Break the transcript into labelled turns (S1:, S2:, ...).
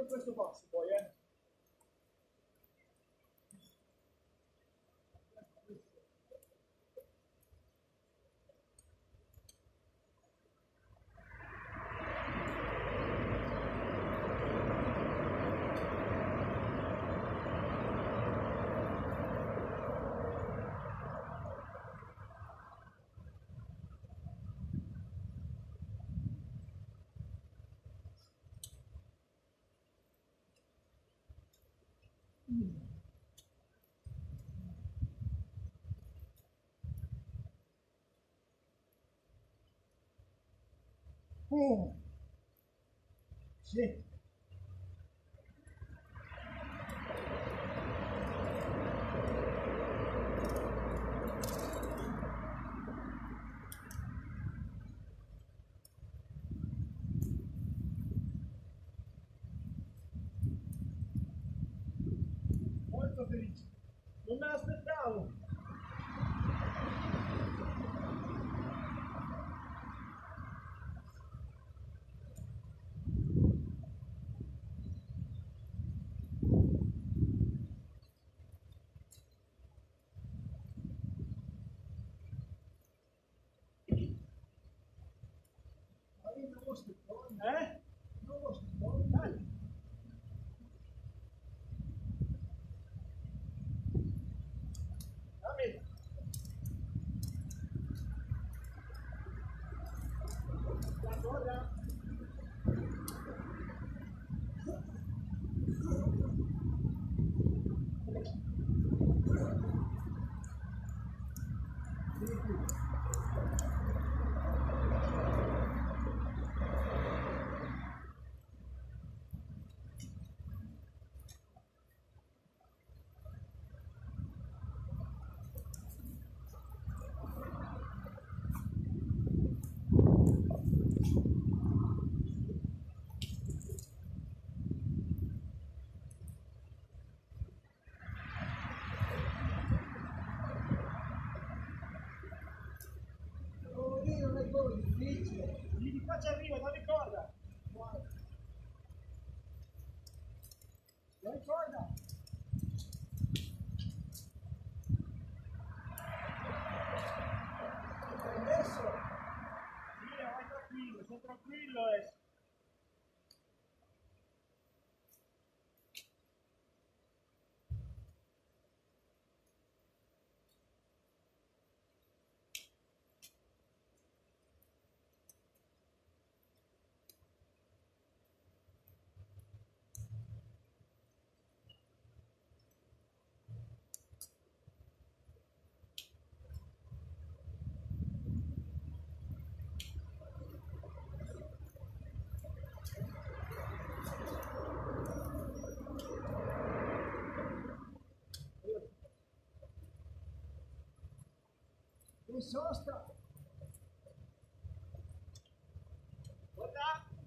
S1: Yung pwesto ba? Si Boyan. Hum.
S2: Four.
S1: Six. 哎。qua ci arriva, non ricorda!
S2: Shastra.
S1: What's that?